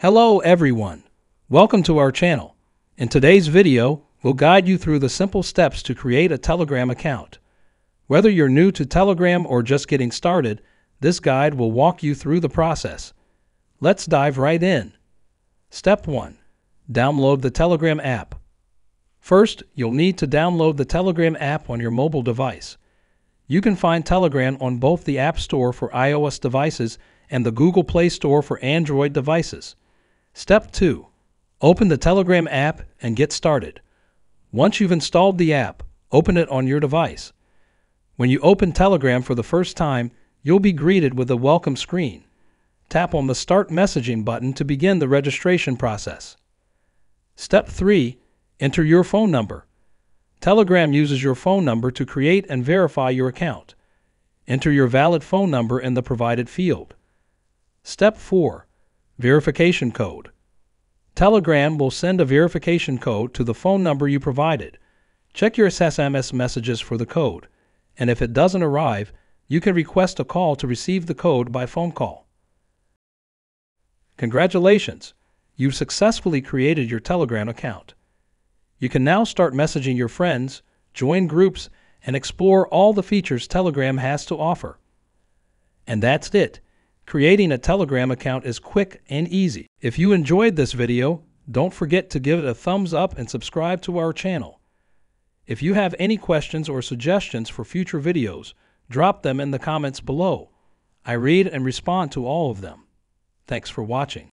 Hello everyone. Welcome to our channel. In today's video, we'll guide you through the simple steps to create a Telegram account. Whether you're new to Telegram or just getting started, this guide will walk you through the process. Let's dive right in. Step 1. Download the Telegram app. First, you'll need to download the Telegram app on your mobile device. You can find Telegram on both the App Store for iOS devices and the Google Play Store for Android devices. Step 2. Open the Telegram app and get started. Once you've installed the app, open it on your device. When you open Telegram for the first time, you'll be greeted with a welcome screen. Tap on the Start Messaging button to begin the registration process. Step 3. Enter your phone number. Telegram uses your phone number to create and verify your account. Enter your valid phone number in the provided field. Step 4. Verification code. Telegram will send a verification code to the phone number you provided. Check your SMS messages for the code, and if it doesn't arrive, you can request a call to receive the code by phone call. Congratulations! You've successfully created your Telegram account. You can now start messaging your friends, join groups, and explore all the features Telegram has to offer. And that's it. Creating a Telegram account is quick and easy. If you enjoyed this video, don't forget to give it a thumbs up and subscribe to our channel. If you have any questions or suggestions for future videos, drop them in the comments below. I read and respond to all of them. Thanks for watching.